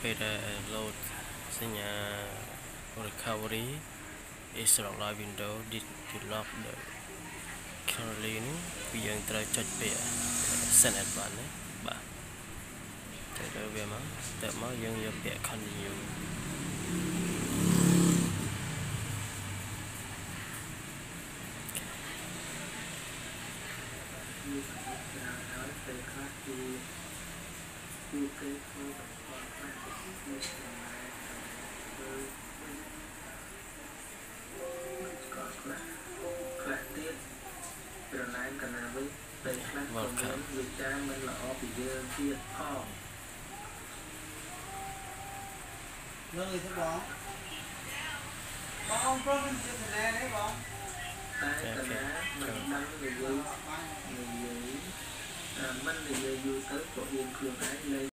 ពេលដែល load សញ្ញា recovery is locked by window did to lock the currently នេះគឺយើងត្រូវចុចពាក្យ send advance ណាបាទទៅលើវាមកទៅមកយើងយកពាក្យ continue គឺច្រើនហើយពេលខ្លះគឺគឺគេធ្វើ ប្រណែនកណាវិញពេលខ្លះក៏មានវិចារមិនល្អពីយើងទៀតផងលើទៅបងបងអងប្រុសនឹងជាស្នេហ៍ទេបងតែកណាមិនដឹងនិយាយបាននិយាយអឺមិននិយាយយូរទៅក៏អៀនខ្លួនឯងលេង